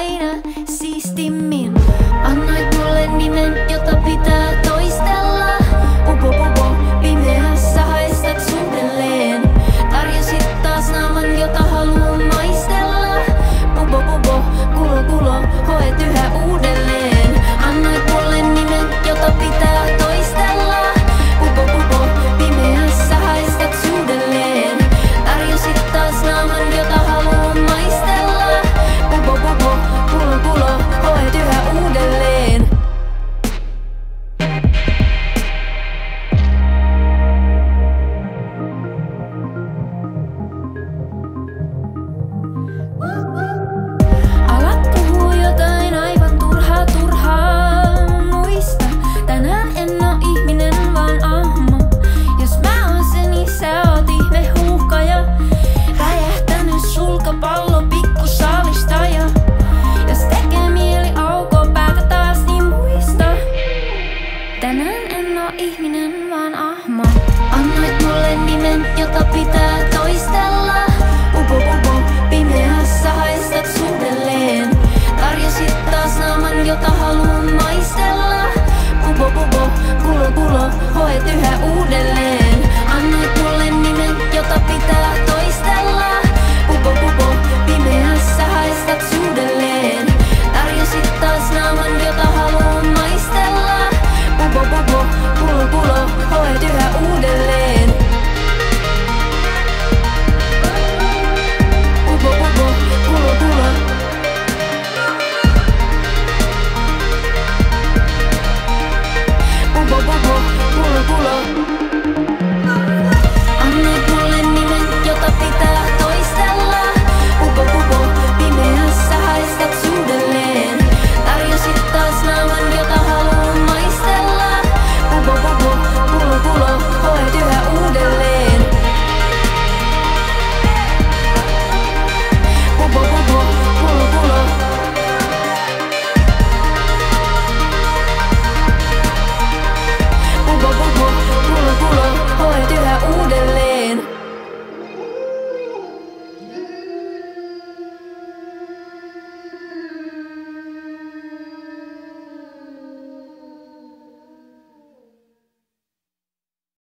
light en vaan ahma. Annoit mulle nimen, jota pitää toistella.